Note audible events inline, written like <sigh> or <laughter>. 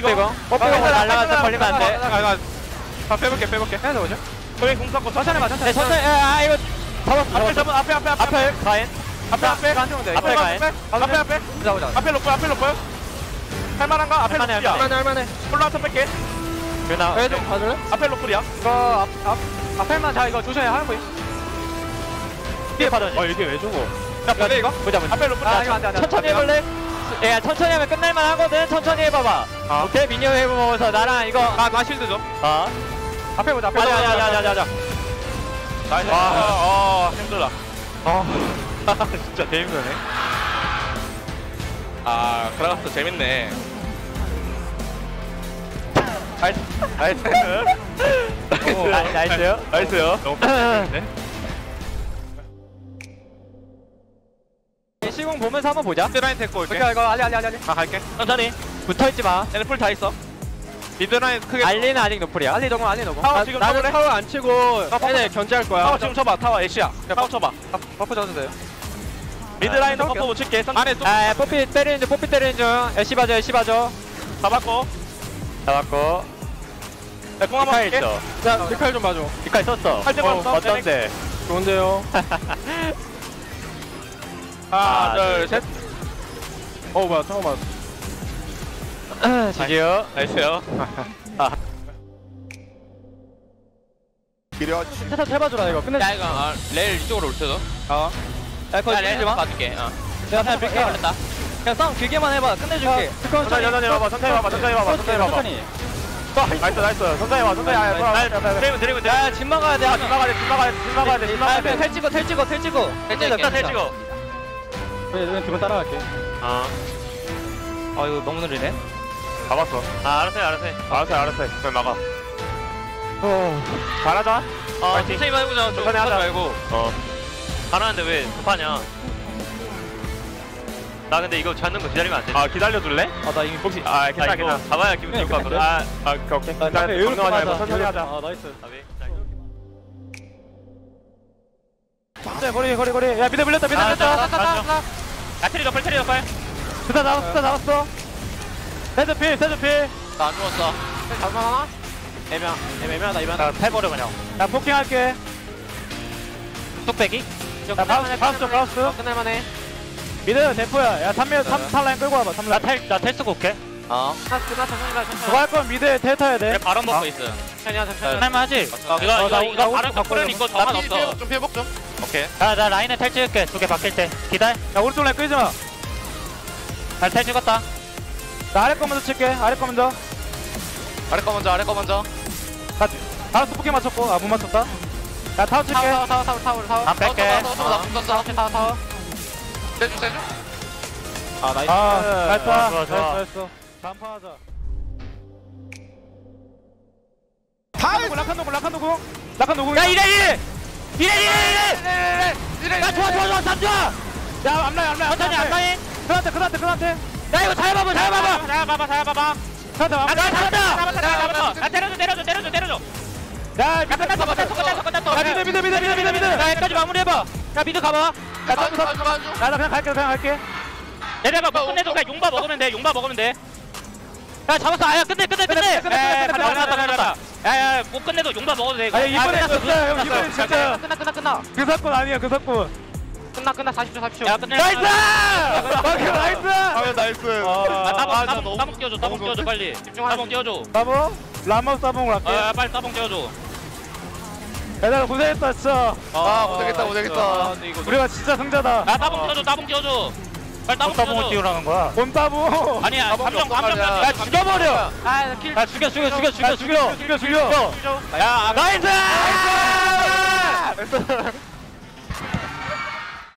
뽀삐고 뽀삐고. 날라가서 걸리면 안 돼. 아 빼볼게 빼볼게. 해야 되거든? 저기 공 쐈고 천천히 가 천천히. 네, 천천히. 아, 이거 잡았어. 앞에 잡은 앞에 앞에 앞에 앞에 가인. 앞에 앞에. 앞에 앞에 앞에 앞에 앞에. 보자 보자 앞에 놓고 앞에 놓고 할만한가? 앞에 놓고야. 할만해. 할만해 콜라한테 뺄게. 유나. 그래도 봐줄래? 앞에 놓고야. 이거 앞, 앞, 앞에만 자 이거 조심해. 하는 거임 뒤에 받아줘. 어 이게 왜 죽어? 야 근데 이거? 보자, 보자. 앞에 아 안돼 안돼. 천천히 해볼래? 야, 천천히 하면 끝날만 하거든. 천천히 해봐봐. 아. 오케이, 미니어 해보 먹어서 나랑 이거. 아 마실드 좀 아. 앞에 보자 앞에 가자, 보자 가자, 가자, 가자. 나이스 아 힘들다 아, <laughs> 진짜 재밌네. 아 그라가스 재밌네 나이스 나이스 <laughs> 나- 나이스요? 나이스요 너무 <laughs> 재밌네 시공 보면서 한번 보자. 미드라인 데리고 올게 오케이 이거 알리 알리 알리 알리 아 갈게 천천히. 붙어있지 마. 얘네 풀다 있어 미드라인 크게 알리는 아직 노플이야. 알리 너무 알리 너무 타워 지금 나는 쳐볼래? 타워 안 치고 얘네 견제할 거야 타워 지금 쳐봐 타워 애쉬야 타워 쳐봐 바- 버프 줘도 돼요 미드라인도 아, 버프 못 칠게 안에 좀 아, 뽀삐 때리는 중, 뽀삐 때리는 중. 애쉬 봐줘, 애쉬 봐줘. 잡았고 잡았고. 공 한번 피칼 볼게 있어. 자 리칼 좀 봐줘 피칼 썼어. 할때 봤어? 어떤데? 좋은데요 <laughs> 하나 하나, 둘 셋 어 뭐야 잠깐만 지지요. 나이스요 세타 해봐주라 이거 끝내 야 이거 아, 레일 이쪽으로 올 때도 어. 야 거기 야 레일 마 봐줄게 어. 내가 그냥 밀게 걸렸다 그냥 싸움 길게만 해봐 끝내줄게 천천히 천천히 와봐 천천히 와봐 천천히 와봐 천천히 와봐 나이스 나이스 천천히 와 천천히 와 드리븐 드리븐 야, 집 막아야 돼. 집 막아야 돼집 막아야 돼집 막아야 돼집 아, 막아야 그냥 돼텔 찍어, 텔 찍어, 텔 찍어. 텔. 일단 텔 찍어 그래, 그냥 두번 따라갈게. 아. 아, 이거 너무 느리네. 잡았어. 아 알았어 알았어 알았어 알았어 그냥 막아. 어. 잘하자. 어 파이팅. 천천히 해보자. 좀 천천히 하자. 급하지 말고. 어. 잘하는데 왜 급하냐? 나 근데 이거 잡는 거 기다리면 안 돼 아 기다려줄래? 아, 나 이미 혹시 아 괜찮아 이거 괜찮아. 잡아야 기분 좋을 것 같거든. 아, 아 오케이. 오케이 나 일단 이렇게 말고 하자. 천천히 하자. 아, 나이스. 가비 네, 거리, 거리, 거리. 야, 미드 물렸다, 미드 물렸다. 야 트리 더플 트리 더플 스타 잡았어, 스타 잡았어. 세드 필, 세드 필. 나 안 죽었어 잡아나? 애매하, 애매하다, 이번. 나 탈거려 그냥 야, 포킹 할게. 뚝배기? 야, 좀 바우스. 끝날만해. 미드 대포야. 야, 3면, 3, 3라인 끌고 와봐, 3라인. 나텔, 나텔 쓰고 올게. 어 그거 할 거면 미드에 텔 타야 돼. 바람 먹고 있어 끝날만하지? 이거 이거 나- 이거 나 바람 오른쪽 거꾸로는 이거 바꿔줘. 상관없어 좀 피해복 좀 오케이 야, 나 라인에 텔 찍을게. 두 개 바뀔 때. 기다려. 야, 오른쪽 라인 끌지 마. 나텔 찍었다. 나 아래 거 먼저 칠게. 아래 거 먼저. 아래 거 먼저 아래 거 먼저 나 바우스 포킹 맞췄고. 아, 못 맞췄다. 야, 타워 칠게. 타워 타워 타워 타워 타워 안 뺄게. 타워 타워 타워 타워 타워 타워 떼줘 떼줘 아, 나이스. 아, 나이스. 좋아, 좋아, 좋아. 나이스. 다음 판 하자. 라칸 노고, 라칸 노고. 라칸 노고. 야, 이래, 이래! 이래, 이래, 이래! 야, 좋아, 좋아, 좋아, 참 좋아! 야, 앞라인, 앞라인. 천천히 앞라인! 그한테, 그한테, 그한테. 야, 이거 잘 봐봐, 잘 봐봐! 잘 봐봐 잘 봐봐 그한테, 아, 나 잡았다! 잡았어 잡았어 야 때려줘 때려줘 때려줘 때려줘 야, 야 끝났어 끝났어 끝났어 끝났어 야, 미드, 미드, 미드, 미드, 미드, 미드. 야, 여기까지 마무리해봐! 야, 미드 가봐! 야, 탑, 탑. 야, 나 그냥 갈게, 그냥 갈게. 얘네가 뭐 끝내도 그냥 용바 먹으면 돼 용바 먹으면 돼 야, 잡았어! 아, 야, 끝내, 끝내, 끝내! 끝내, 끝내, 에 끝내, 끝내, 끝났다 끝내, 끝났다 야야 못 끝내도 용바 먹어도 돼 이거 아니, 이번에 끝났어, 진짜, 형, 끝났어. 이번에 진짜. 끝나 끝나 끝나 그 사건 아니야, 그 사건. 끝나 끝나 40초 40초 야 끝내 nice! nice! 아 nice 아, 따봉 따봉 따봉 띄워줘 따봉 띄워줘 빨리 따봉 띄워줘 따봉? 라모 따봉을 할게. 아 빨리 따봉 띄워줘 얘들아, 고생했다, 진짜. 아 못하겠다, 못하겠다. 아 우리가 진짜 승자다. 야 따봉 띄워줘 따봉 띄워줘 빨리 따봉 띄우라는 거야? 본 따봉. 아니야 감정 감정 야, 감정 죽여버려! 아킬 야, 죽여, 죽여, 죽여, 죽여, 죽여! 죽여, 죽여. 야 nice! nice!